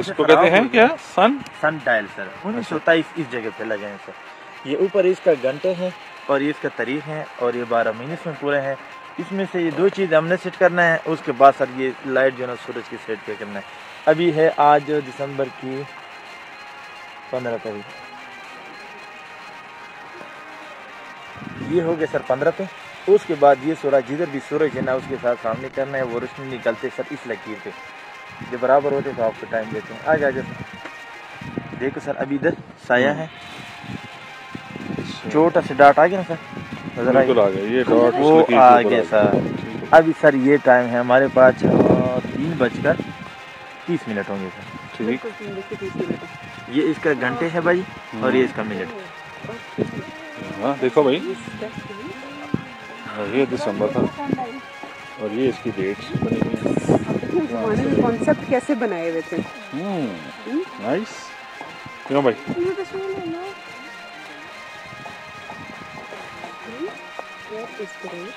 इसको कहते हैं क्या? सन सन डायल सर उन्नीस सौ तेईस इस जगह पे लगे हैं सर ये ऊपर इसका घंटे हैं और ये इसका तारीख है और ये बारह महीने इसमें पूरे हैं। इसमें से ये दो चीज़ हमने सेट करना है उसके बाद सर ये लाइट जो है ना सूरज की सेट क्या करना है। अभी है आज दिसंबर की पंद्रह तारीख। ये हो गया सर पंद्रह पे। उसके बाद ये सूरज जिधर भी सूरज है ना उसके साथ सामने करना है वो रोशनी निकलते सर इस लकीर पे। जो बराबर होते तो आपको टाइम देते हैं। आगे सर देखो सर अभी इधर साया है। छोटा से डाट आ गया ना सर? नज़र आ गया ये डॉट वो आ गया सर। अभी सर ये टाइम है हमारे पास तीन बजकर तीस मिनट होंगे सर। ठीक है। ये इसका घंटे है भाई और ये इसका मिनट। हाँ देखो भाई। ये दिसंबर था और ये इसकी डेट्स बनी हुई हैं अपने जमाने में कॉन्सेप्ट कैसे बनाए हुए थे? हम्म नाइस क्यों भाई। What is great?